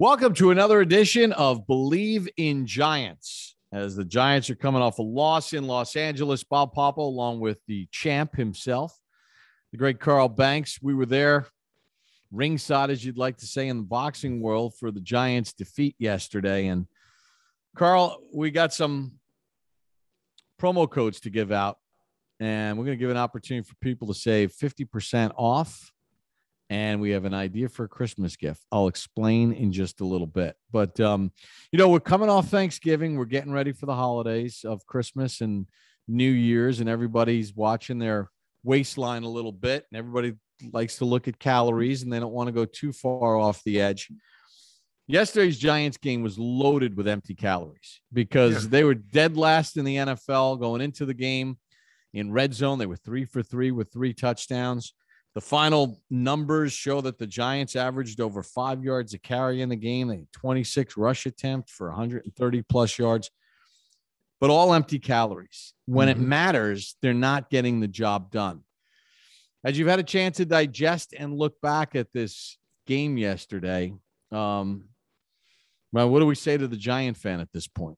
Welcome to another edition of Bleav in Giants. As the Giants are coming off a loss in Los Angeles, Bob Papa, along with the champ himself, the great Carl Banks, we were there ringside, as you'd like to say, in the boxing world for the Giants' defeat yesterday. And Carl, we got some promo codes to give out, and we're going to give an opportunity for people to save 50% off and we have an idea for a Christmas gift. I'll explain in just a little bit. But um, you know, we're coming off Thanksgiving. We're getting ready for the holidays of Christmas and New Year's, and everybody's watching their waistline a little bit, and everybody likes to look at calories, and they don't want to go too far off the edge. Yesterday's Giants game was loaded with empty calories because yeah. they were dead last in the NFL going into the game. In red zone, they were three for three with three touchdowns. The final numbers show that the Giants averaged over five yards a carry in the game. They had 26 rush attempts for 130 plus yards, but all empty calories. When mm-hmm. it matters, they're not getting the job done. As you've had a chance to digest and look back at this game yesterday, um, well, what do we say to the Giant fan at this point?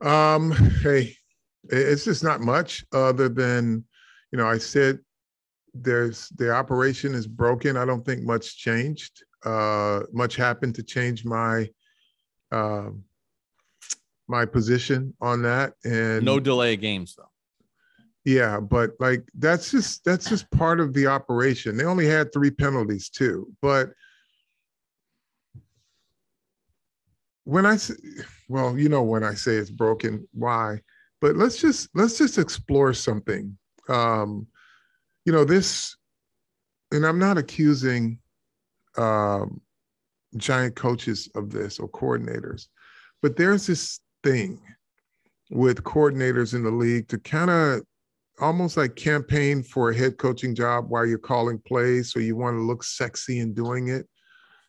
Um, hey, it's just not much other than, you know, I said there's the operation is broken. I don't think much changed. Uh, much happened to change my uh, my position on that. And no delay games though. Yeah, but like that's just that's just part of the operation. They only had three penalties too, but when I say, well, you know, when I say it's broken, why? But let's just let's just explore something. Um, you know this and i'm not accusing um, giant coaches of this or coordinators but there's this thing with coordinators in the league to kind of almost like campaign for a head coaching job while you're calling plays so you want to look sexy in doing it.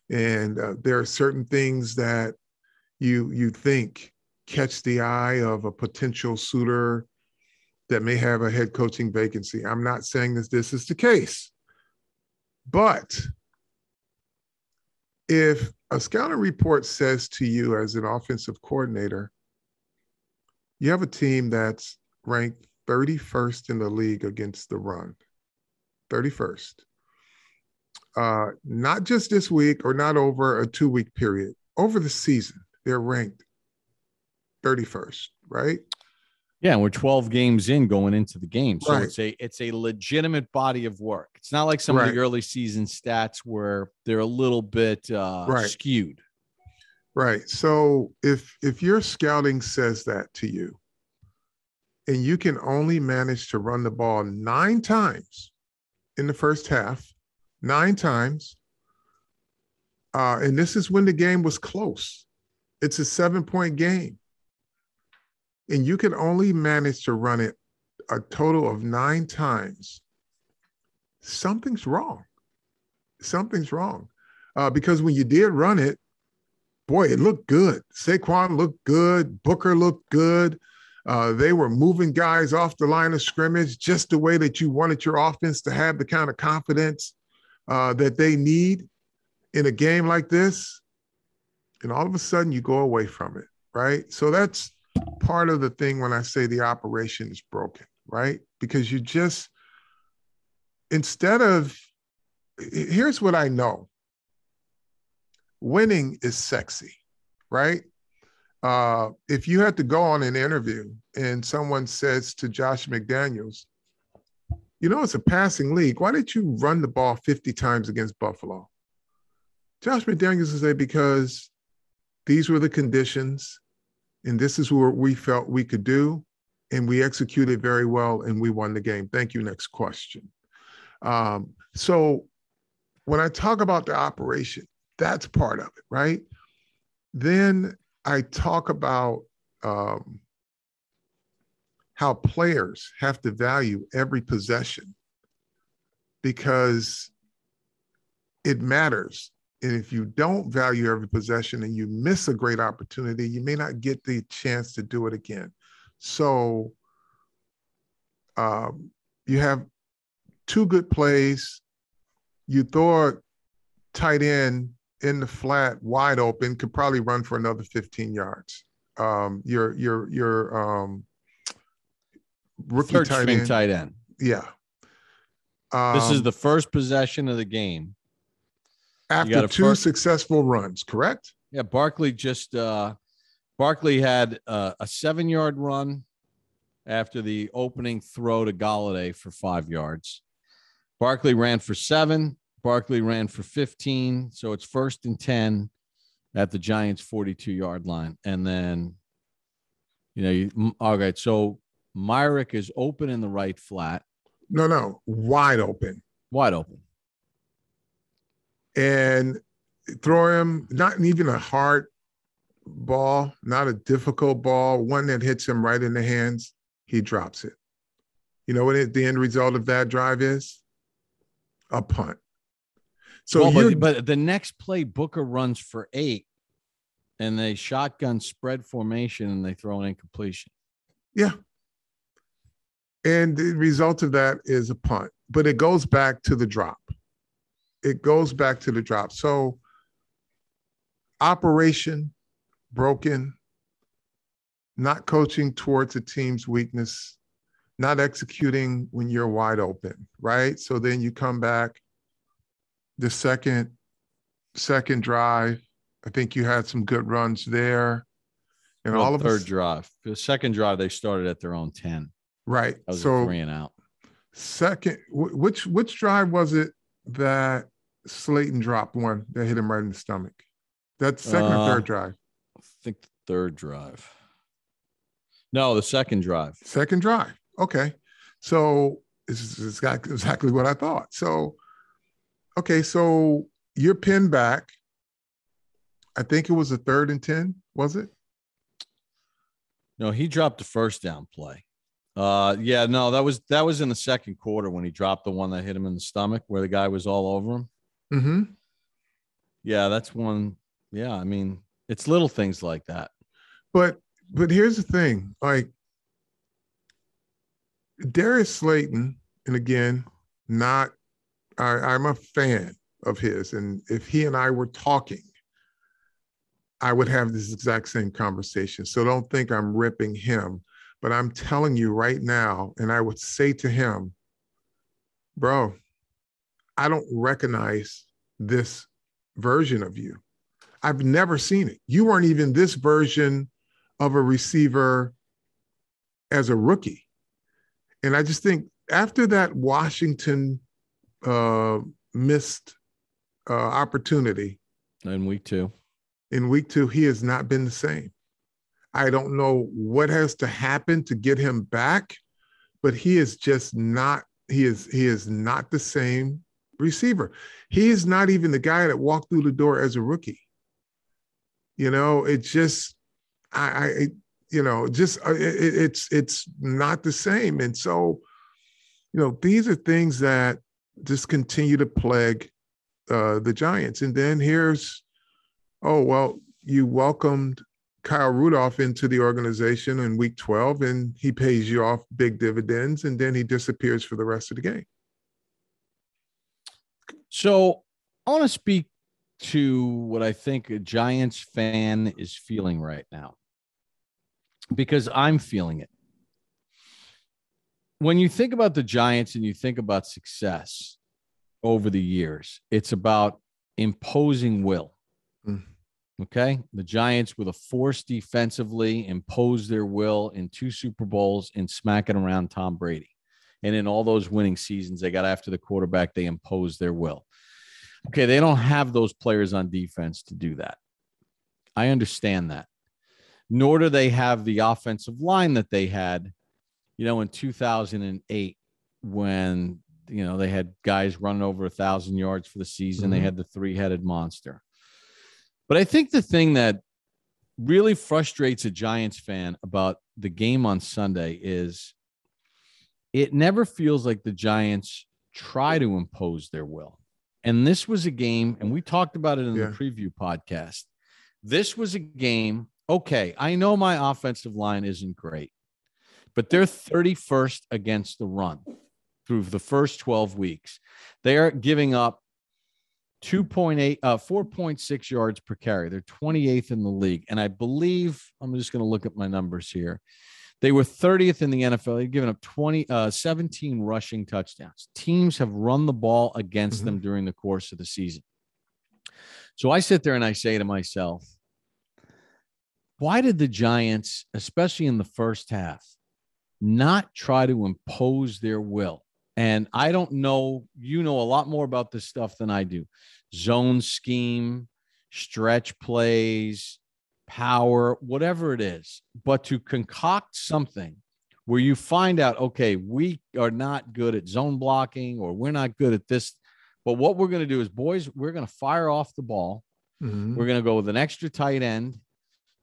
And uh, there are certain things that you you think catch the eye of a potential suitor that may have a head coaching vacancy. I'm not saying that this is the case. But if a scouting report says to you as an offensive coordinator, you have a team that's ranked 31st in the league against the run, 31st. Uh, not just this week or not over a two week period, over the season, they're ranked 31st, right? Yeah, and we're 12 games in going into the game. So right. it's a it's a legitimate body of work. It's not like some right. of the early season stats where they're a little bit uh, right. skewed. Right. So if if your scouting says that to you and you can only manage to run the ball 9 times in the first half, 9 times uh, and this is when the game was close. It's a 7-point game and you can only manage to run it a total of nine times, something's wrong. Something's wrong. Uh, because when you did run it, boy, it looked good. Saquon looked good. Booker looked good. Uh, they were moving guys off the line of scrimmage just the way that you wanted your offense to have the kind of confidence uh, that they need in a game like this. And all of a sudden, you go away from it, right? So that's part of the thing when I say the operation is broken, right? Because you just, instead of, here's what I know winning is sexy, right? Uh, if you had to go on an interview and someone says to Josh McDaniels, you know, it's a passing league. Why didn't you run the ball 50 times against Buffalo? Josh McDaniels would say, because these were the conditions and this is what we felt we could do. And we executed very well and we won the game. Thank you. Next question. Um, so when I talk about the operation, that's part of it, right? Then I talk about um, how players have to value every possession because it matters and if you don't value every possession and you miss a great opportunity, you may not get the chance to do it again. So um, you have two good plays. You throw a tight end in the flat, wide open, could probably run for another 15 yards. Um, your your your um, rookie tight end, tight end. yeah. This is Um, the first possession of the game. After two first- successful runs, correct? Yeah, Barkley just uh Barkley had uh, a seven yard run after the opening throw to Golladay for five yards. Barkley ran for seven. Barkley ran for 15. So it's first and 10 at the Giants 42 yard line. And then, you know, you, all right. So Myarick is open in the right flat, No, no, wide open. wide open. And throw him not even a hard ball, not a difficult ball, one that hits him right in the hands, he drops it. You know what the end result of that drive is? A punt. So Well, but, but the next play, Booker runs for eight, and they shotgun spread formation, and they throw an incompletion. yeah. And the result of that is a punt, but it goes back to the drop. It goes back to the drop. So operation broken, not coaching towards a team's weakness, not executing when you're wide open, right? So then you come back the second second drive. I think you had some good runs there. And Well, all of third us, drive, the second drive, they started at their own ten. right. That was So three and out. second, which which drive was it that Slayton dropped one that hit him right in the stomach? That second or Uh, third drive? I think the third drive. No, the second drive. Second drive. Okay. So this is exactly, exactly what I thought. So, okay. So you're pinned back. I think it was a third and 10, was it? No, he dropped the first down play. Uh, yeah, no, that was that was in the second quarter when he dropped the one that hit him in the stomach, where the guy was all over him. Mm-hmm. Yeah, that's one. Yeah, I mean, it's little things like that. But but here's the thing, like Darius Slayton, and again, not I, I'm a fan of his, and if he and I were talking, I would have this exact same conversation. So don't think I'm ripping him, but I'm telling you right now, and I would say to him, bro, I don't recognize this version of you. I've never seen it. You weren't even this version of a receiver as a rookie. And I just think after that Washington uh, missed uh, opportunity In week two, in week two, he has not been the same. I don't know what has to happen to get him back, but he is just not. He is he is not the same receiver. He is not even the guy that walked through the door as a rookie. You know, it just I, I you know just uh, it- it's it's not the same, and so you know these are things that just continue to plague uh, the Giants. And then here's oh well you welcomed kyle rudolph into the organization in week 12 and he pays you off big dividends and then he disappears for the rest of the game So I want to speak to what I think a Giants fan is feeling right now because I'm feeling it. When you think about the Giants and you think about success over the years, it's about imposing will. Mm. Okay. The Giants, with a force defensively, imposed their will in two Super Bowls and smacking around Tom Brady. And in all those winning seasons, they got after the quarterback, they imposed their will. Okay, they don't have those players on defense to do that. I understand that. Nor do they have the offensive line that they had, you know, in 2008 when, you know, they had guys running over a thousand yards for the season. They Mhm. had the three headed monster. But I think the thing that really frustrates a Giants fan about the game on Sunday is it never feels like the Giants try to impose their will. And this was a game, and we talked about it in Yeah. the preview podcast. This was a game. Okay, I know my offensive line isn't great, but they're 31st against the run through the first 12 weeks. They are giving up 2.8, uh, 4.6 yards per carry. They're 28th in the league. And I believe, I'm just going to look at my numbers here. They were 30th in the NFL. They've given up 20, uh, 17 rushing touchdowns. Teams have run the ball against mm-hmm. them during the course of the season. So I sit there and I say to myself, why did the Giants, especially in the first half, not try to impose their will? And I don't know, you know a lot more about this stuff than I do. Zone scheme, stretch plays, power, whatever it is, but to concoct something where you find out, okay, we are not good at zone blocking or we're not good at this. But what we're going to do is, boys, we're going to fire off the ball. Mm-hmm. We're going to go with an extra tight end.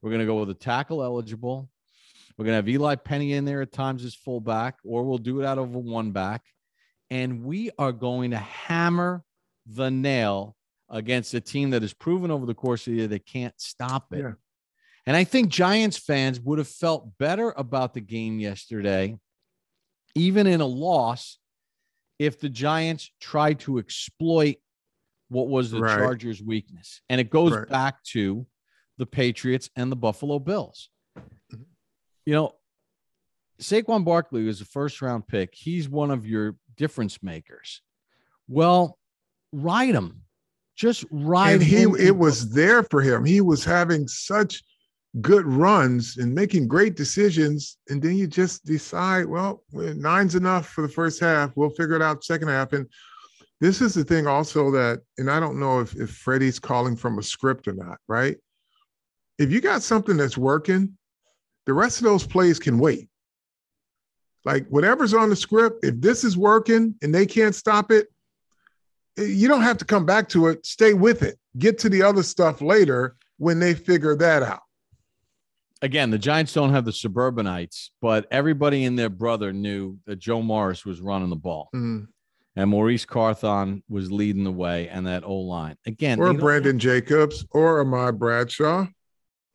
We're going to go with a tackle eligible. We're going to have Eli Penny in there at times as fullback, or we'll do it out of a one back. And we are going to hammer the nail against a team that has proven over the course of the year they can't stop it. Yeah. And I think Giants fans would have felt better about the game yesterday, even in a loss, if the Giants tried to exploit what was the right. Chargers' weakness. And it goes right. back to the Patriots and the Buffalo Bills. You know, Saquon Barkley was a first round pick. He's one of your difference makers. Well, ride him. Just ride and he, him. It was there for him. He was having such good runs and making great decisions. And then you just decide, well, nine's enough for the first half. We'll figure it out second half. And this is the thing also that, and I don't know if, if Freddie's calling from a script or not, right? If you got something that's working, the rest of those plays can wait. Like whatever's on the script, if this is working and they can't stop it, eh, you don't have to come back to it. Stay with it. Get to the other stuff later when they figure that out again, the Giants don't have the suburbanites, but everybody and their brother knew that Joe Morris was running the ball. Mm-hmm. And Maurice Carthon was leading the way, and that O line again, or Brandon Jacobs, or Ahmad Bradshaw.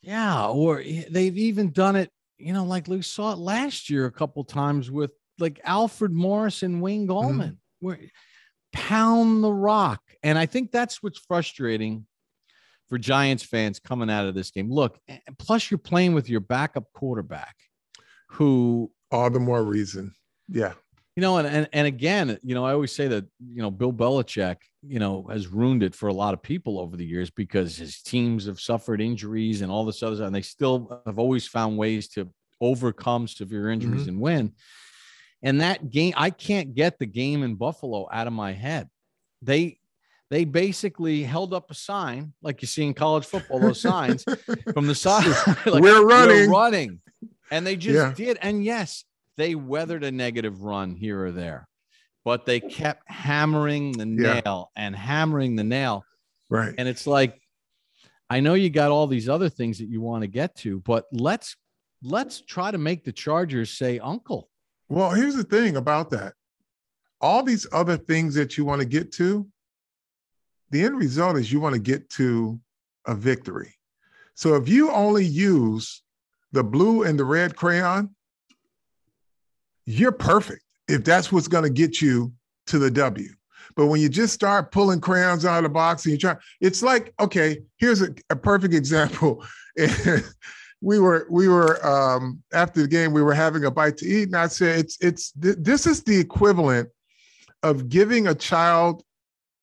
Yeah, or they've even done it. You know, like we saw it last year a couple times with like Alfred Morris and Wayne mm-hmm. Gallman, mm-hmm. where pound the rock. And I think that's what's frustrating for Giants fans coming out of this game. Look, plus you're playing with your backup quarterback who all the more reason. Yeah. You know, and, and and again, you know, I always say that, you know, Bill Belichick, you know, has ruined it for a lot of people over the years because his teams have suffered injuries and all this other stuff, and they still have always found ways to overcome severe injuries mm-hmm. and win. And that game, I can't get the game in Buffalo out of my head. They they basically held up a sign like you see in college football, those signs from the side. like, we're running, we're running. And they just yeah. did. And yes, they weathered a negative run here or there, but they kept hammering the yeah. nail and hammering the nail. Right. And it's like, I know you got all these other things that you want to get to, but let's let's try to make the Chargers say uncle. Well, here's the thing about that. All these other things that you want to get to, the end result is you want to get to a victory. So if you only use the blue and the red crayon, you're perfect if that's what's going to get you to the W. But when you just start pulling crayons out of the box and you try, it's like, okay, here's a, a perfect example. we were we were um, after the game, we were having a bite to eat, and I said, it's it's th- this is the equivalent of giving a child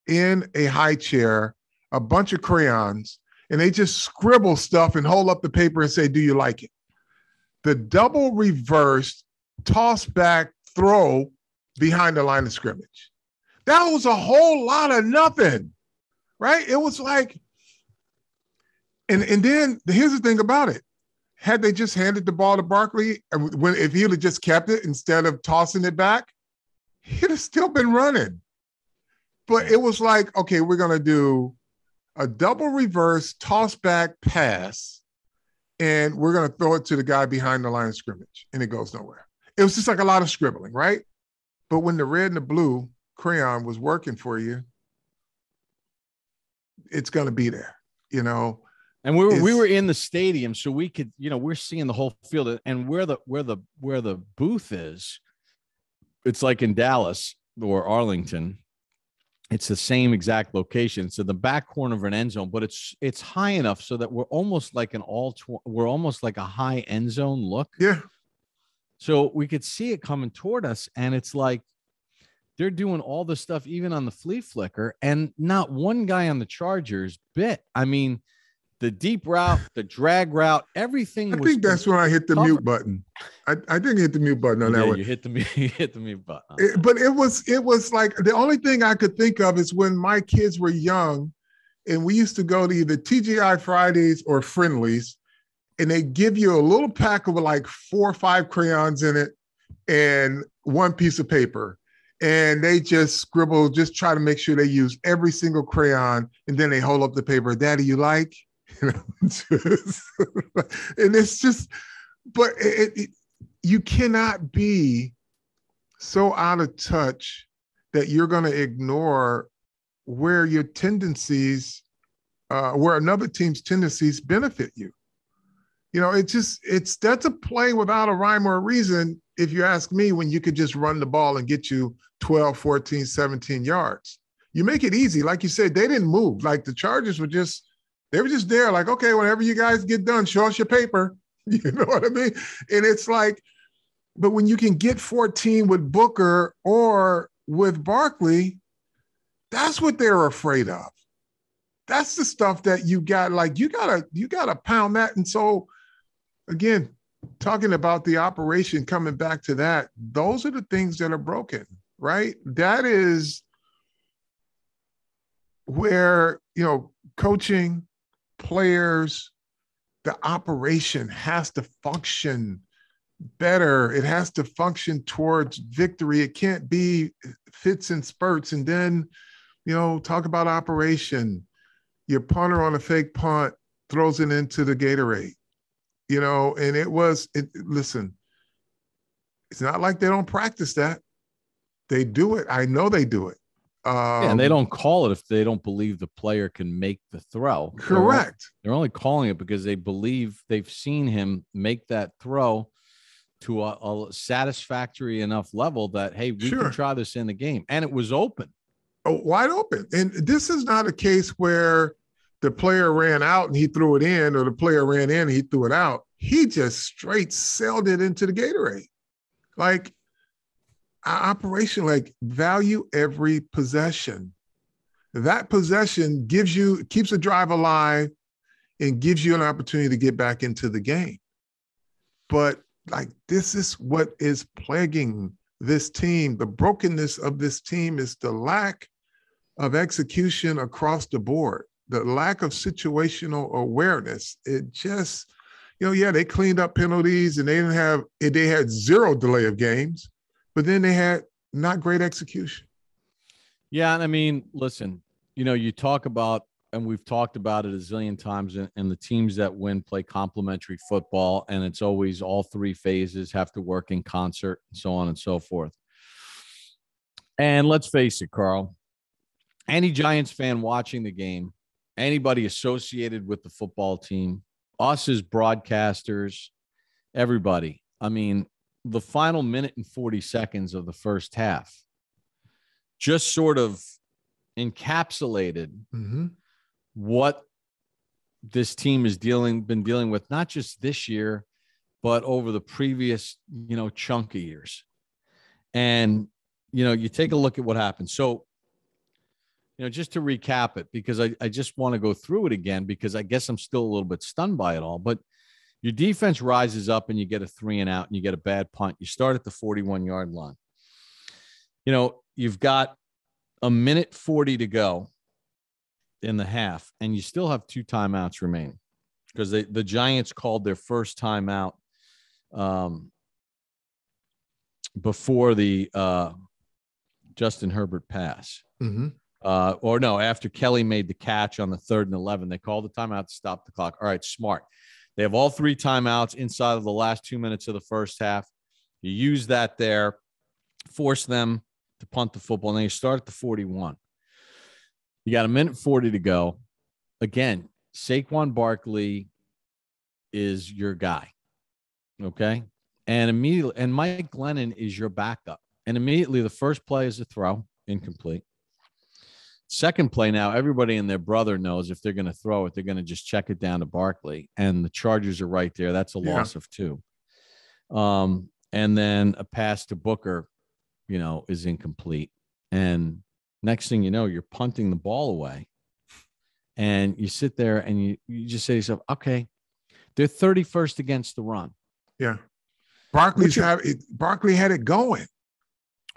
in a high chair, a bunch of crayons, and they just scribble stuff and hold up the paper and say, Do you like it? The double reversed toss back throw behind the line of scrimmage. That was a whole lot of nothing, right? It was like, and, and then here's the thing about it. Had they just handed the ball to Barkley, and when if he'd have just kept it instead of tossing it back, he'd have still been running. But it was like, okay, we're gonna do a double reverse toss back pass, and we're gonna throw it to the guy behind the line of scrimmage, and it goes nowhere. It was just like a lot of scribbling, right? But when the red and the blue crayon was working for you, it's gonna be there, you know. And we were we were in the stadium, so we could, you know, we're seeing the whole field, and where the where the where the booth is, it's like in Dallas or Arlington It's the same exact location. It's in the back corner of an end zone, but it's it's high enough so that we're almost like an all tw- we're almost like a high end zone look. Yeah. So we could see it coming toward us, and it's like they're doing all the stuff even on the flea flicker, and not one guy on the Chargers bit. I mean, the deep route, the drag route, everything. I think that's when I hit the covered. mute button. I, I didn't hit the mute button on yeah, that one. You hit the mute, you hit the mute button. It, but it was it was like the only thing I could think of is when my kids were young, and we used to go to either TGI Fridays or Friendly's, and they give you a little pack of like four or five crayons in it and one piece of paper. And they just scribble, just try to make sure they use every single crayon. And then they hold up the paper. Daddy, you like? Just, and it's just, but it, it, you cannot be so out of touch that you're going to ignore where your tendencies, uh, where another team's tendencies benefit you. You know, it's just, it's that's a play without a rhyme or a reason, if you ask me, when you could just run the ball and get you 12, 14, 17 yards. You make it easy. Like you said, they didn't move. Like the Chargers were just they were just there, like, okay, whenever you guys get done, show us your paper. You know what I mean? And it's like, but when you can get 14 with Booker or with Barkley, that's what they're afraid of. That's the stuff that you got, like, you gotta, you gotta pound that. And so again, talking about the operation, coming back to that, those are the things that are broken, right? That is where, you know, coaching, players, the operation has to function better. It has to function towards victory. It can't be fits and spurts. And then, you know, talk about operation. Your punter on a fake punt throws it into the Gatorade, you know, and it was, it, listen, it's not like they don't practice that. They do it. I know they do it. Um, yeah, and they don't call it if they don't believe the player can make the throw. Correct. They're, they're only calling it because they believe they've seen him make that throw to a, a satisfactory enough level that hey, we sure. can try this in the game, and it was open. Oh, wide open. And this is not a case where the player ran out and he threw it in, or the player ran in and he threw it out. He just straight sailed it into the Gatorade. Like operation like value every possession. That possession gives you keeps the drive alive and gives you an opportunity to get back into the game. But like this is what is plaguing this team. The brokenness of this team is the lack of execution across the board. The lack of situational awareness. It just you know yeah they cleaned up penalties and they didn't have they had zero delay of games but then they had not great execution. Yeah, and I mean, listen, you know, you talk about, and we've talked about it a zillion times, and, the teams that win play complementary football, and it's always all three phases have to work in concert, and so on and so forth. And let's face it, Carl, any Giants fan watching the game, anybody associated with the football team, us as broadcasters, everybody. I mean, the final minute and 40 seconds of the first half just sort of encapsulated mm-hmm. what this team is dealing been dealing with not just this year but over the previous you know chunk of years and you know you take a look at what happened so you know just to recap it because i, I just want to go through it again because i guess i'm still a little bit stunned by it all but your defense rises up and you get a three and out and you get a bad punt. You start at the 41 yard line. You know, you've got a minute 40 to go in the half, and you still have two timeouts remaining because the Giants called their first timeout um, before the uh, Justin Herbert pass. Mm-hmm. Uh, or no, after Kelley made the catch on the third and 11, they called the timeout to stop the clock. All right, smart. They have all three timeouts inside of the last two minutes of the first half. You use that there, force them to punt the football, and then you start at the 41. You got a minute 40 to go. Again, Saquon Barkley is your guy. Okay. And immediately, and Mike Glennon is your backup. And immediately the first play is a throw, incomplete. Second play now, everybody and their brother knows if they're going to throw it, they're going to just check it down to Barkley, and the Chargers are right there. That's a Yeah. loss of two. Um, and then a pass to Booker, you know, is incomplete. And next thing you know, you're punting the ball away. And you sit there and you, you just say to yourself, okay, they're 31st against the run. Yeah. Barkley's have it, Barkley had it going.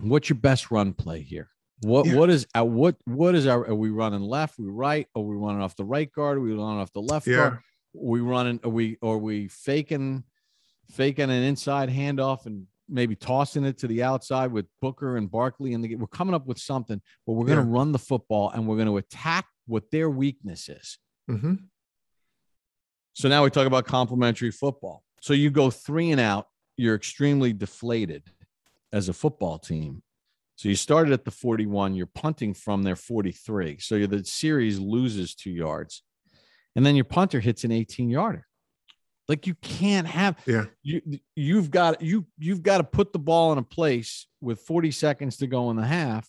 What's your best run play here? What Yeah. what is uh, what what is our are we running left, we right, or we running off the right guard, are we running off the left Yeah. guard? we running are we are we faking faking an inside handoff and maybe tossing it to the outside with Booker and Barkley and the, we're coming up with something, but we're going to run the football and we're going to attack what their weakness is. hmm So now we talk about complementary football. So you go three and out, you're extremely deflated as a football team. So you started at the 41, you're punting from their 43. So the series loses two yards. And then your punter hits an 18 yarder. Like you can't have Yeah. you you've got you you've got to put the ball in a place with 40 seconds to go in the half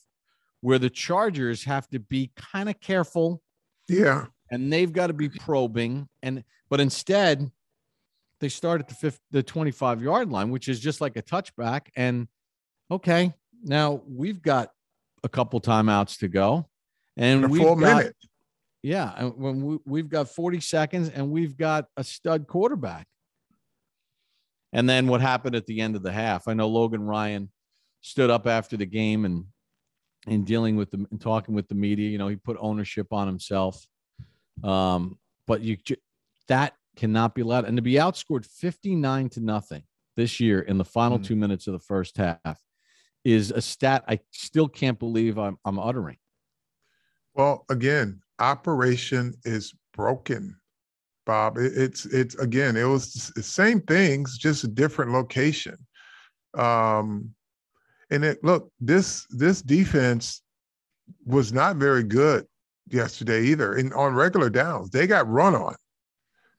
where the Chargers have to be kind of careful Yeah. and they've got to be probing and but instead they start at the fifth the 25 yard line which is just like a touchback and okay now we've got a couple timeouts to go and we've got, minute. yeah and when we, we've got 40 seconds and we've got a stud quarterback and then what happened at the end of the half i know logan ryan stood up after the game and in dealing with the and talking with the media you know he put ownership on himself um, but you that cannot be allowed. And to be outscored 59 to nothing this year in the final Mm. two minutes of the first half is a stat I still can't believe I'm, I'm uttering. Well, again, operation is broken, Bob. It- it's it's again, it was the same things, just a different location. Um, and it look this this defense was not very good yesterday either. And on regular downs, they got run on.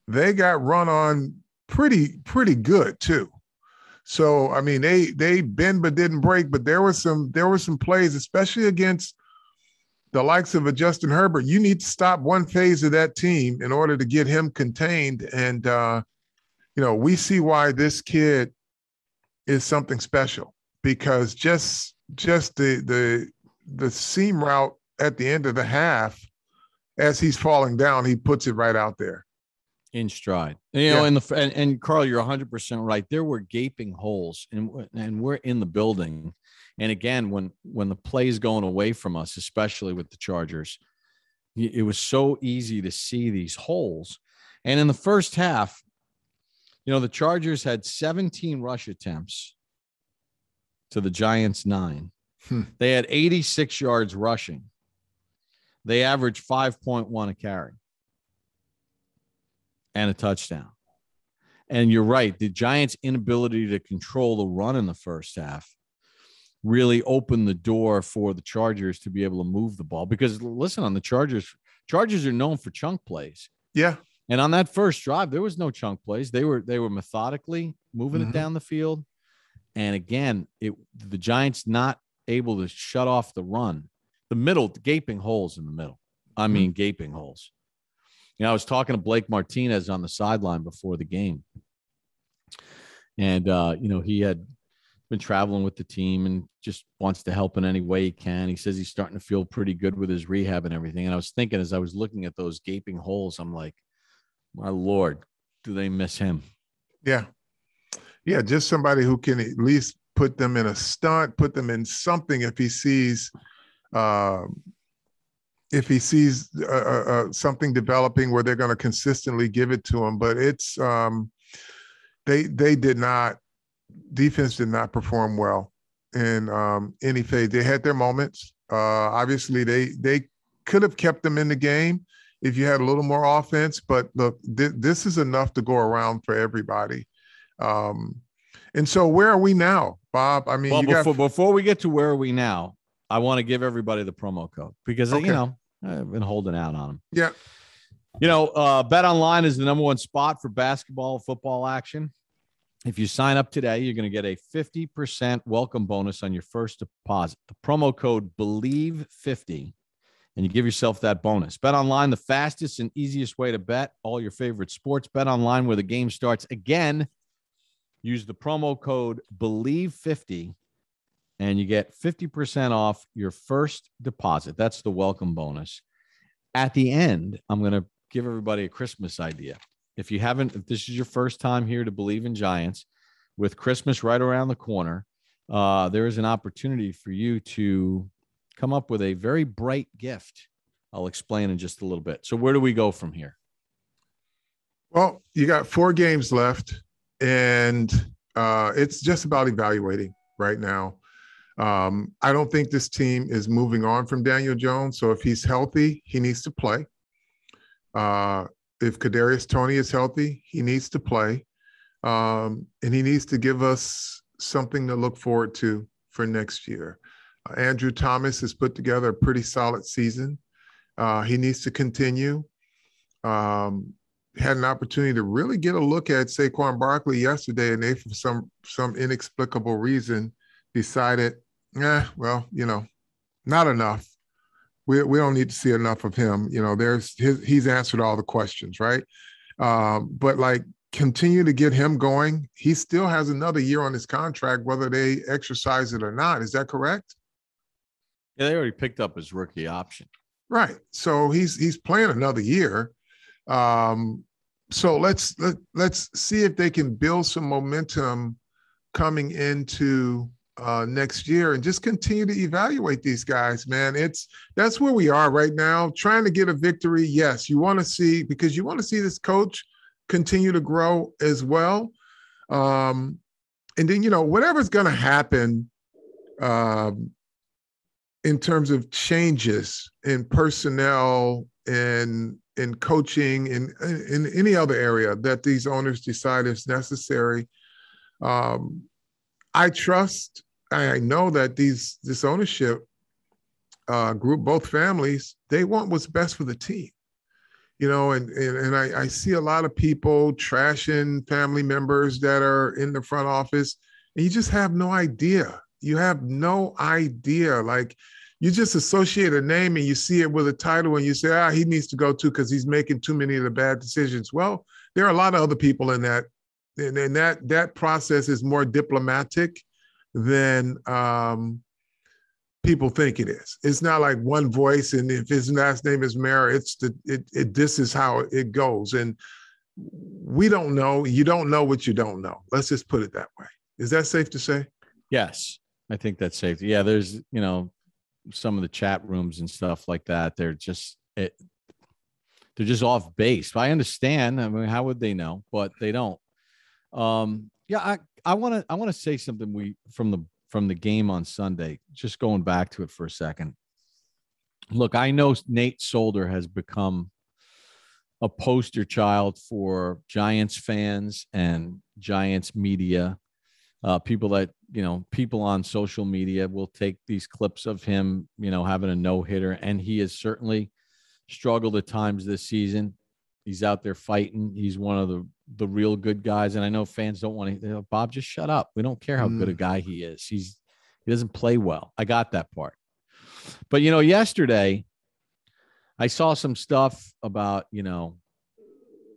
They got run on pretty pretty good too. So I mean, they they bend but didn't break. But there was some there were some plays, especially against the likes of a Justin Herbert. You need to stop one phase of that team in order to get him contained. And uh, you know, we see why this kid is something special because just just the the the seam route at the end of the half, as he's falling down, he puts it right out there. In stride. You know, Yeah. in the and, and Carl, you're 100 percent right. There were gaping holes, and and we're in the building. And again, when when the play is going away from us, especially with the Chargers, it was so easy to see these holes. And in the first half, you know, the Chargers had 17 rush attempts to the Giants nine. Hmm. They had 86 yards rushing. They averaged 5.1 a carry and a touchdown. And you're right. The Giants' inability to control the run in the first half really opened the door for the Chargers to be able to move the ball. Because listen, on the Chargers, Chargers are known for chunk plays. Yeah, And on that first drive, there was no chunk plays. They were they were methodically moving Mhm. it down the field. And again, it the Giants not able to shut off the run. The middle, gaping holes in the middle. I Mhm. mean, gaping holes. You know, I was talking to Blake Martinez on the sideline before the game. And uh, you know, he had been traveling with the team and just wants to help in any way he can. He says he's starting to feel pretty good with his rehab and everything. And I was thinking as I was looking at those gaping holes, I'm like, my lord, do they miss him? yeah, yeah. Just somebody who can at least put them in a stunt, put them in something if he sees, um, if he sees uh, uh, uh, something developing where they're going to consistently give it to him. But it's um, they they did not defense did not perform well in um, any phase. They had their moments. Uh, obviously, they they could have kept them in the game if you had a little more offense. But look, th- this is enough to go around for everybody. Um, and so, where are we now, Bob? I mean, Well, you got before, before we get to where are we now, I want to give everybody the promo code because Okay. you know I've been holding out on them. yeah, You know, uh, Bet Online is the number one spot for basketball, football action. If you sign up today, you're going to get a 50% welcome bonus on your first deposit. The promo code BELIEVE50 and you give yourself that bonus. Bet online, the fastest and easiest way to bet all your favorite sports. Bet online where the game starts. Again, use the promo code BELIEVE50 and you get 50% off your first deposit. That's the welcome bonus. At the end, I'm going to give everybody a Christmas idea. If you haven't, if this is your first time here to Bleav in Giants, with Christmas right around the corner, uh, there is an opportunity for you to come up with a very bright gift. I'll explain in just a little bit. So, where do we go from here? Well, you got four games left, and uh, it's just about evaluating right now. Um, I don't think this team is moving on from Daniel Jones. So, if he's healthy, he needs to play. Uh, if Kadarius Toney is healthy, he needs to play, um, and he needs to give us something to look forward to for next year. Uh, Andrew Thomas has put together a pretty solid season. Uh, he needs to continue. Um, had an opportunity to really get a look at Saquon Barkley yesterday, and they, for some some inexplicable reason, decided, yeah, well, you know, not enough. We we don't need to see enough of him. You know, there's his, he's answered all the questions, right? Um, but like continue to get him going. He still has another year on his contract, whether they exercise it or not. Is that correct? Yeah, they already picked up his rookie option. Right. So he's he's playing another year. Um, so let's let, let's see if they can build some momentum coming into uh, next year and just continue to evaluate these guys, man. It's that's where we are right now. Trying to get a victory. Yes, you want to see because you want to see this coach continue to grow as well. Um, and then you know whatever's going to happen um, in terms of changes in personnel and in coaching and in, in any other area that these owners decide is necessary. Um, I trust, I know that these this ownership uh, group, both families, they want what's best for the team. You know, and and, and I, I see a lot of people trashing family members that are in the front office, and you just have no idea. You have no idea. Like you just associate a name and you see it with a title and you say, ah, he needs to go too because he's making too many of the bad decisions. Well, there are a lot of other people in that, and, and that that process is more diplomatic than um, people think it is. It's not like one voice, and if his last name is Mara, it's the it, it this is how it goes. And we don't know. You don't know what you don't know. Let's just put it that way. Is that safe to say? Yes, I think that's safe. Yeah, there's you know some of the chat rooms and stuff like that. They're just it, they're just off base. I understand. I mean, how would they know? But they don't. Um, yeah, I I want to I want to say something we from the from the game on Sunday. Just going back to it for a second. Look, I know Nate Solder has become a poster child for Giants fans and Giants media uh, people that you know people on social media will take these clips of him you know having a no hitter and he has certainly struggled at times this season he's out there fighting he's one of the the real good guys and i know fans don't want to you know, bob just shut up we don't care how mm. good a mm. guy he is he's he doesn't play well i got that part but you know yesterday i saw some stuff about you know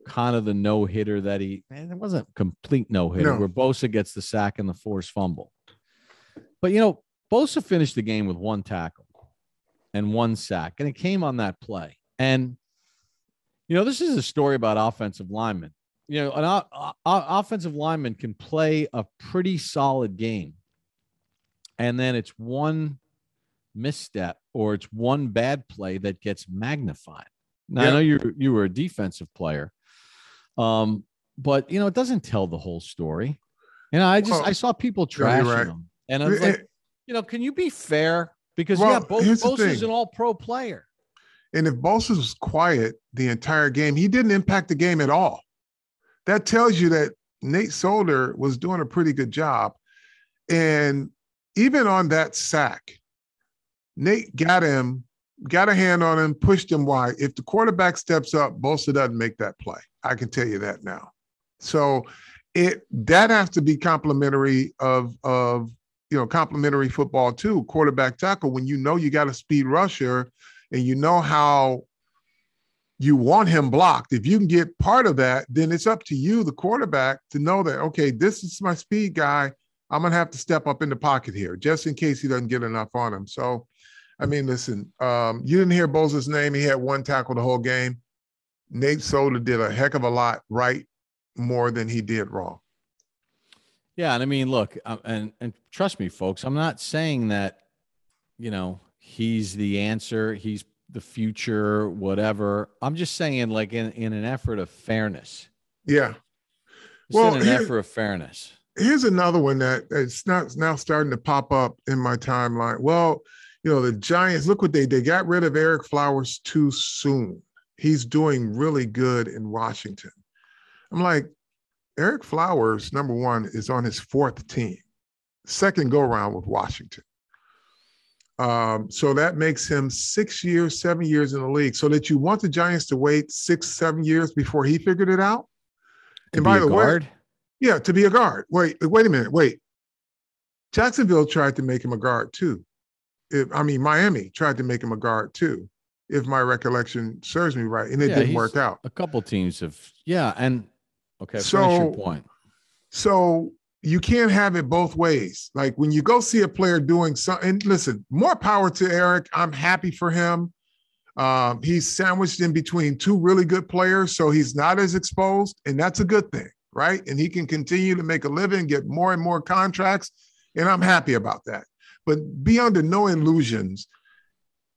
kind of the no hitter that he, and it wasn't complete no hitter no. where Bosa gets the sack and the forced fumble. But, you know, Bosa finished the game with one tackle and one sack, and it came on that play. And, you know, this is a story about offensive linemen. You know, an o- offensive lineman can play a pretty solid game, and then it's one misstep or it's one bad play that gets magnified. Now, yeah. I know you you were a defensive player, um, but you know, it doesn't tell the whole story. You know, I just I saw people trashing right. him, and I was like, you know, can you be fair? Because well, yeah, both Bosa's an all pro player. And if Bosa was quiet the entire game, he didn't impact the game at all. That tells you that Nate Solder was doing a pretty good job. And even on that sack, Nate got him, got a hand on him, pushed him wide. If the quarterback steps up, Bosa doesn't make that play. I can tell you that now. So it that has to be complimentary of of you know complimentary football too. Quarterback tackle when you know you got a speed rusher and you know how you want him blocked. If you can get part of that, then it's up to you, the quarterback, to know that, okay, this is my speed guy. I'm going to have to step up in the pocket here just in case he doesn't get enough on him. So, I mean, listen, um, you didn't hear Bosa's name. He had one tackle the whole game. Nate Solder did a heck of a lot right more than he did wrong. Yeah, and I mean, look, um, and and trust me, folks, I'm not saying that, you know, he's the answer, he's the future, whatever. I'm just saying, like in in an effort of fairness. Yeah. Just well, in an effort of fairness. Here's another one that it's not now starting to pop up in my timeline. Well, you know, the Giants. Look what they they got rid of Ereck Flowers too soon. He's doing really good in Washington. I'm like, Ereck Flowers, number one, is on his fourth team, second go around with Washington. Um, so that makes him six years, seven years in the league. So that you want the Giants to wait six, seven years before he figured it out. To and by the guard? way, yeah, to be a guard. Wait, wait a minute. Wait. Jacksonville tried to make him a guard too. If, I mean, Miami tried to make him a guard too, if my recollection serves me right, and it yeah, didn't work out. A couple teams have, yeah, and Okay, so, point. So you can't have it both ways. Like when you go see a player doing something, listen, more power to Ereck. I'm happy for him. Um, he's sandwiched in between two really good players, so he's not as exposed, and that's a good thing, right? And he can continue to make a living, get more and more contracts, and I'm happy about that. But be under no illusions.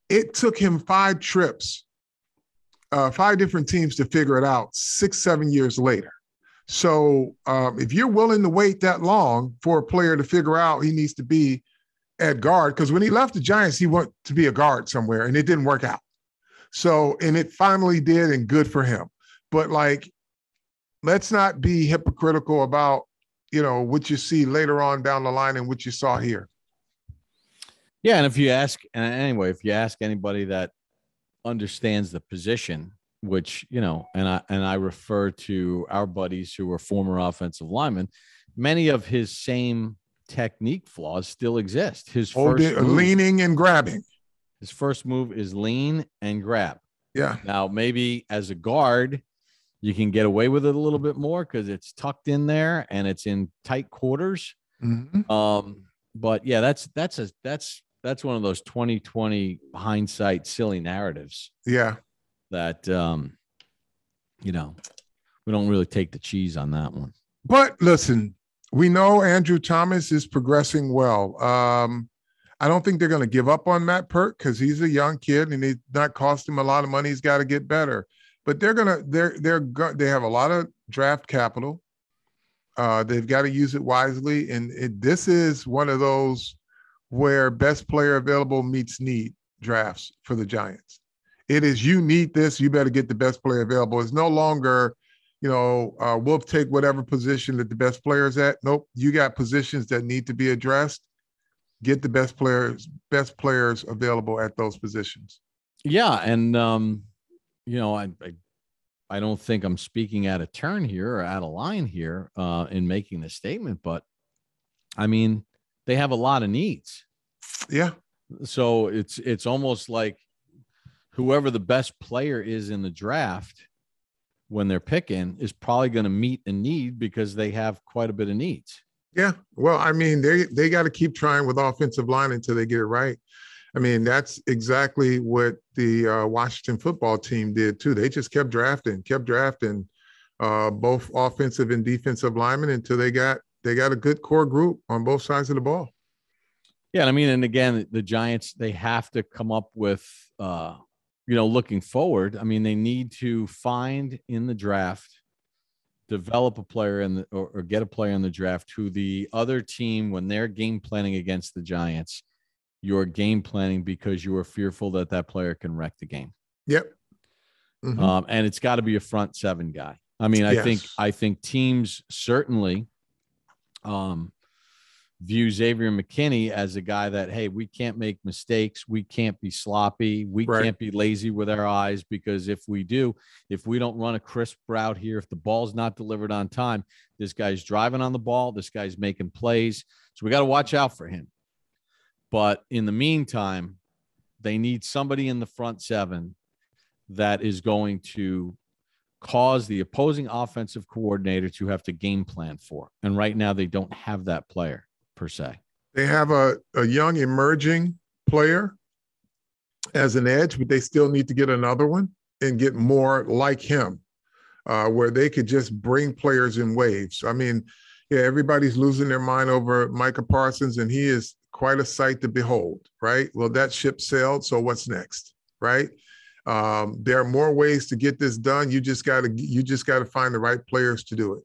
It took him five trips, uh, five different teams to figure it out six, seven years later. So um, if you're willing to wait that long for a player to figure out he needs to be at guard, because when he left the Giants, he went to be a guard somewhere and it didn't work out. So, and it finally did, and good for him. But like, let's not be hypocritical about, you know, what you see later on down the line and what you saw here. Yeah. And if you ask, and anyway, if you ask anybody that understands the position, which you know, and I and I refer to our buddies who were former offensive linemen. Many of his same technique flaws still exist. His first move, leaning and grabbing. His first move is lean and grab. Yeah. Now maybe as a guard, you can get away with it a little bit more because it's tucked in there and it's in tight quarters. Mm-hmm. Um, but yeah, that's that's a that's that's one of those 2020 hindsight silly narratives. Yeah that um, you know we don't really take the cheese on that one. But listen, we know Andrew Thomas is progressing well. Um, I don't think they're going to give up on Matt Peart because he's a young kid and it's not cost him a lot of money. He's got to get better. But they're gonna they're they're go- they have a lot of draft capital. Uh, they've got to use it wisely, and it, this is one of those where best player available meets need drafts for the Giants. It is you need this. You better get the best player available. It's no longer, you know, uh, we'll take whatever position that the best player is at. Nope, you got positions that need to be addressed. Get the best players, best players available at those positions. Yeah, and um, you know, I, I I don't think I'm speaking out of turn here or out of line here uh, in making the statement, but I mean, they have a lot of needs. Yeah. So it's it's almost like whoever the best player is in the draft when they're picking is probably going to meet a need because they have quite a bit of needs. Yeah. Well, I mean, they they got to keep trying with offensive line until they get it right. I mean, that's exactly what the uh, Washington football team did too. They just kept drafting, kept drafting uh, both offensive and defensive linemen until they got they got a good core group on both sides of the ball. Yeah, I mean, and again, the Giants they have to come up with uh, you know, looking forward, I mean, they need to find in the draft, develop a player in the, or, or, get a player in the draft who the other team, when they're game planning against the Giants, you're game planning because you are fearful that that player can wreck the game. Yep. Mm-hmm. Um, and it's got to be a front seven guy. I mean, I yes. think I think teams certainly um, view Xavier McKinney as a guy that, hey, we can't make mistakes. We can't be sloppy. We right. can't be lazy with our eyes because if we do, if we don't run a crisp route here, if the ball's not delivered on time, this guy's driving on the ball. This guy's making plays. So we got to watch out for him. But in the meantime, they need somebody in the front seven that is going to cause the opposing offensive coordinator to have to game plan for. And right now, they don't have that player per se. They have a, a young emerging player as an edge, but they still need to get another one and get more like him, uh, where they could just bring players in waves. I mean, yeah, everybody's losing their mind over Micah Parsons, and he is quite a sight to behold, right? Well, that ship sailed. So what's next, right? Um, there are more ways to get this done. You just got to you just got to find the right players to do it.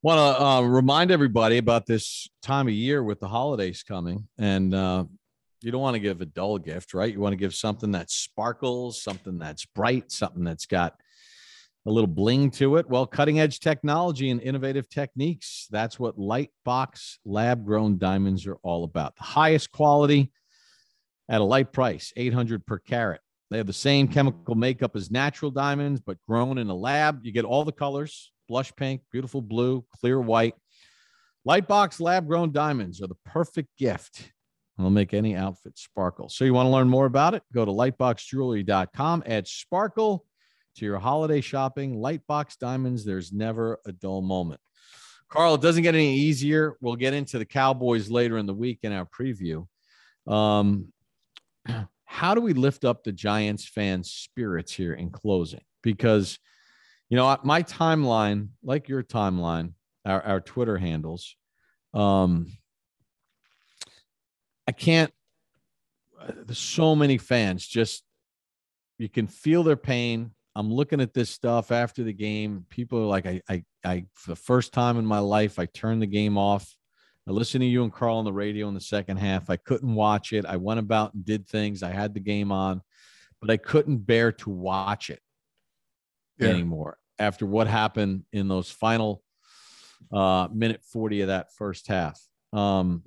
Want to uh, remind everybody about this time of year with the holidays coming, and uh, you don't want to give a dull gift, right? You want to give something that sparkles, something that's bright, something that's got a little bling to it. Well, cutting edge technology and innovative techniques. That's what Lightbox lab grown diamonds are all about. The highest quality at a light price, 800 per carat. They have the same chemical makeup as natural diamonds, but grown in a lab. You get all the colors blush pink, beautiful blue, clear white. Lightbox lab grown diamonds are the perfect gift They'll make any outfit sparkle. So you want to learn more about it? Go to lightboxjewelry.com. Add sparkle to your holiday shopping. Lightbox diamonds, there's never a dull moment. Carl, it doesn't get any easier. We'll get into the Cowboys later in the week in our preview. Um, how do we lift up the Giants fans' spirits here in closing? Because, you know, my timeline, like your timeline, our, our Twitter handles, um, I can't. There's so many fans. Just you can feel their pain. I'm looking at this stuff after the game. People are like, I, I, I, for the first time in my life, I turned the game off. I listened to you and Carl on the radio in the second half. I couldn't watch it. I went about and did things. I had the game on, but I couldn't bear to watch it yeah. anymore after what happened in those final uh, minute 40 of that first half. Um,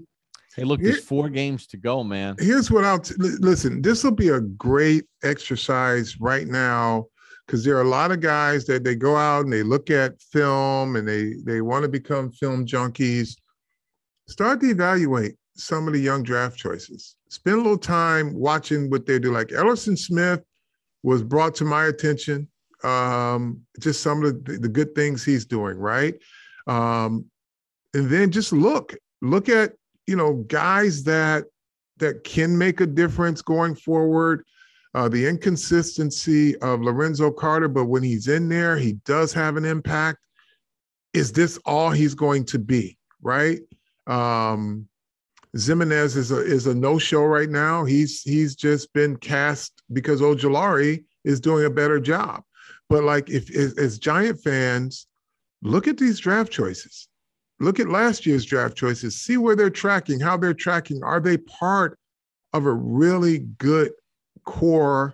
Hey, look, there's four games to go, man. Here's what I'll t- listen. This will be a great exercise right now because there are a lot of guys that they go out and they look at film and they they want to become film junkies. Start to evaluate some of the young draft choices. Spend a little time watching what they do. Like Elerson Smith was brought to my attention. Um, just some of the, the good things he's doing, right? Um, and then just look, look at you know, guys that that can make a difference going forward. Uh, the inconsistency of Lorenzo Carter, but when he's in there, he does have an impact. Is this all he's going to be? Right? Um, Ximines is a is a no show right now. He's he's just been cast because Ojulari is doing a better job. But like if as, Giant fans, look at these draft choices look at last year's draft choices, see where they're tracking, how they're tracking. Are they part of a really good core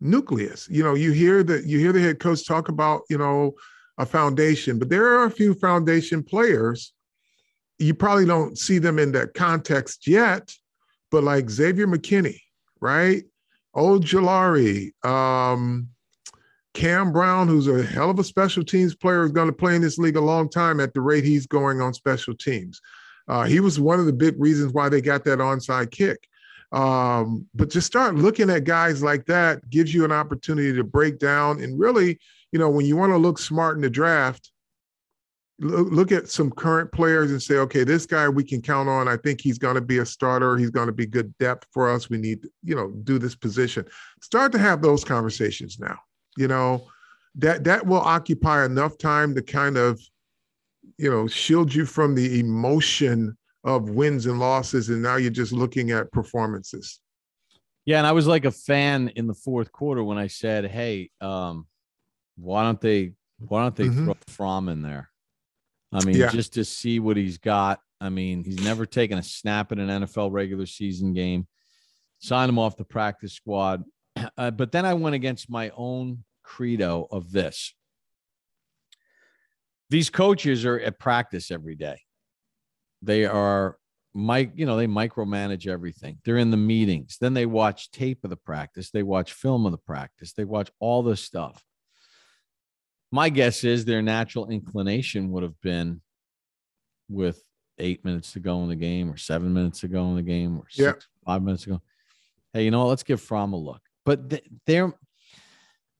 nucleus? You know, you hear that you hear the head coach talk about, you know, a foundation, but there are a few foundation players. You probably don't see them in that context yet, but like Xavier McKinney, right? Ojulari, um, Cam Brown, who's a hell of a special teams player, is going to play in this league a long time at the rate he's going on special teams. Uh, he was one of the big reasons why they got that onside kick. Um, but just start looking at guys like that gives you an opportunity to break down and really, you know, when you want to look smart in the draft, look, look at some current players and say, okay, this guy we can count on. I think he's going to be a starter. He's going to be good depth for us. We need, you know, do this position. Start to have those conversations now you know that that will occupy enough time to kind of you know shield you from the emotion of wins and losses. And now you're just looking at performances. Yeah. And i was like a fan in the fourth quarter when i said hey um why don't they why don't they mm-hmm. throw Fromm in there? I mean yeah. just to see what he's got. I mean he's never taken a snap in an nfl regular season game. Sign him off the practice squad. Uh, but then i went against my own credo of this. These coaches are at practice every day. They are Mike, you know, they micromanage everything. They're in the meetings. Then they watch tape of the practice. They watch film of the practice. They watch all this stuff. My guess is their natural inclination would have been with eight minutes to go in the game or seven minutes to go in the game or six, yeah. five minutes ago hey, you know what? Let's give Fromm a look. But th- they're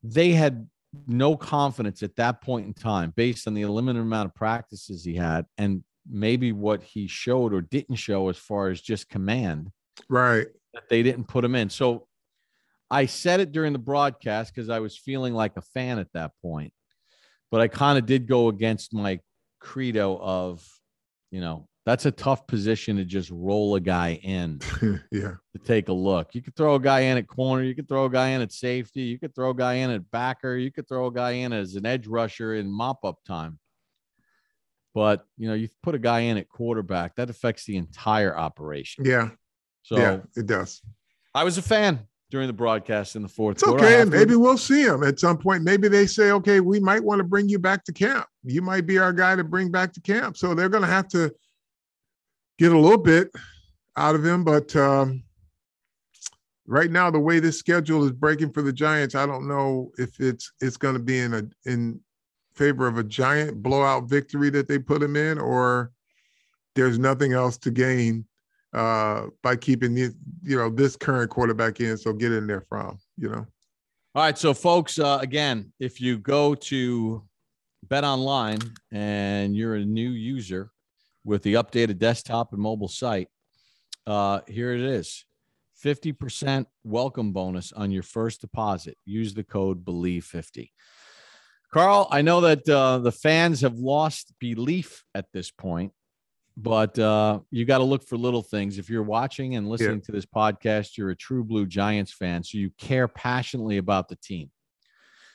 they had no confidence at that point in time based on the limited amount of practices he had and maybe what he showed or didn't show as far as just command. Right. That they didn't put him in. So I said it during the broadcast because I was feeling like a fan at that point. But I kind of did go against my credo of, you know, that's a tough position to just roll a guy in yeah. to take a look. You could throw a guy in at corner, you could throw a guy in at safety, you could throw a guy in at backer, you could throw a guy in as an edge rusher in mop up time. But you know, you put a guy in at quarterback, that affects the entire operation. Yeah. So yeah, it does. I was a fan during the broadcast in the fourth It's quarter. Okay. to- Maybe we'll see him at some point. Maybe they say, okay, we might want to bring you back to camp. You might be our guy to bring back to camp. So they're going to have to get a little bit out of him. But um, right now, the way this schedule is breaking for the Giants, I don't know if it's it's going to be in a in favor of a giant blowout victory that they put him in, or there's nothing else to gain uh, by keeping the, you know this current quarterback in. So get in there Fromm you know. All right, so folks, uh, again, if you go to BetOnline and you're a new user with the updated desktop and mobile site, uh, here it is: fifty percent welcome bonus on your first deposit. Use the code Bleav fifty. Carl, I know that uh, the fans have lost belief at this point, but uh, you got to look for little things. If you're watching and listening to this podcast, you're a true Blue Giants fan, so you care passionately about the team.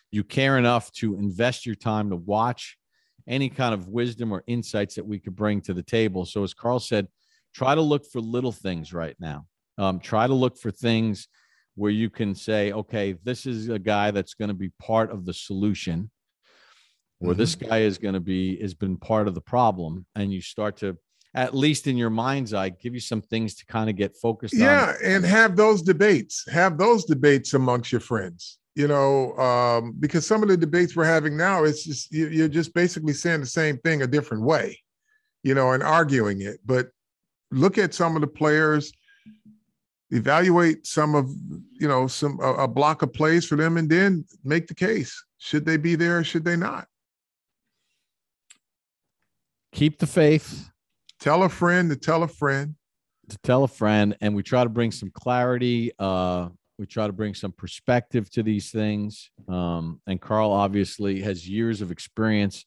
You care enough to invest your time to watch any kind of wisdom or insights that we could bring to the table. So, as Carl said, try to look for little things right now. Um, try to look for things where you can say, okay, this is a guy that's going to be part of the solution or this guy is going to be has been part of the problem and you start to at least in your mind's eye give you some things to kind of get focused yeah on and have those debates have those debates amongst your friends you know um, because some of the debates we're having now it's just you- you're just basically saying the same thing a different way you know and arguing it. But look at some of the players evaluate some of you know some a, a block of plays for them and then make the case. Should they be there or should they not? Keep the faith. Tell a friend to tell a friend. To tell a friend and we try to bring some clarity uh we try to bring some perspective to these things um and carl obviously has years of experience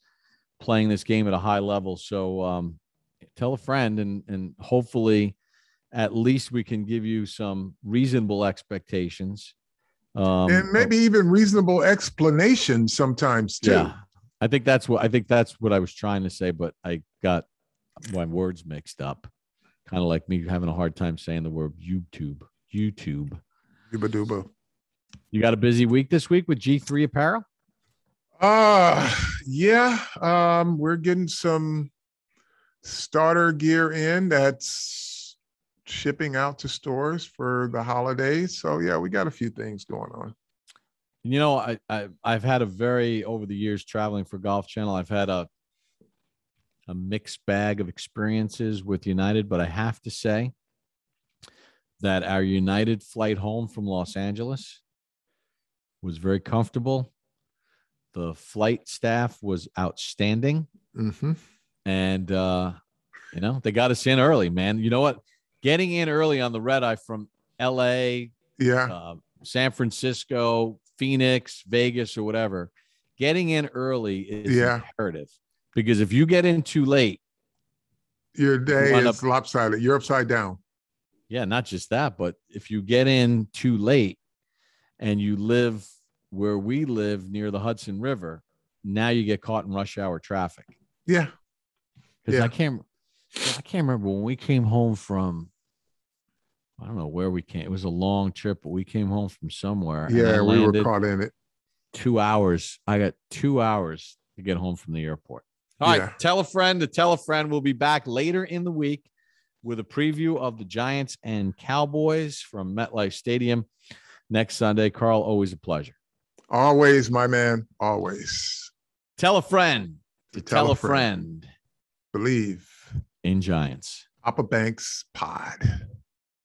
playing this game at a high level. So um tell a friend and and hopefully at least we can give you some reasonable expectations um and maybe even reasonable explanations sometimes too. Yeah i think that's what i think that's what i was trying to say but i got my words mixed up. Kind of like me having a hard time saying the word youtube youtube Duba duba. you got a busy week this week with g3 apparel Uh yeah. Um, we're getting some starter gear in that's shipping out to stores for the holidays. So yeah, we got a few things going on. you know I, I i've had a very over the years traveling for golf channel i've had a a mixed bag of experiences with united but i have to say that our united flight home from los angeles was very comfortable the flight staff was outstanding hmm and uh you know they got us in early man you know what getting in early on the red eye from la Yeah. uh, San Francisco, Phoenix, Vegas, or whatever, getting in early is Yeah. imperative because if you get in too late, Your day is up- lopsided. You're upside down. Yeah, not just that, but if you get in too late and you live where we live near the Hudson River, now you get caught in rush hour traffic. Yeah. Because Yeah. I can't, I can't remember when we came home from. I don't know where we came. It was a long trip, but we came home from somewhere. and Yeah, we were caught in it. two hours. I got two hours to get home from the airport. All right, Yeah. tell a friend to tell a friend. We'll be back later in the week with a preview of the Giants and Cowboys from MetLife Stadium next Sunday. Carl, always a pleasure. Always, my man. Always. Tell a friend to tell, a friend Bleav. in Giants. Papa Banks Pod.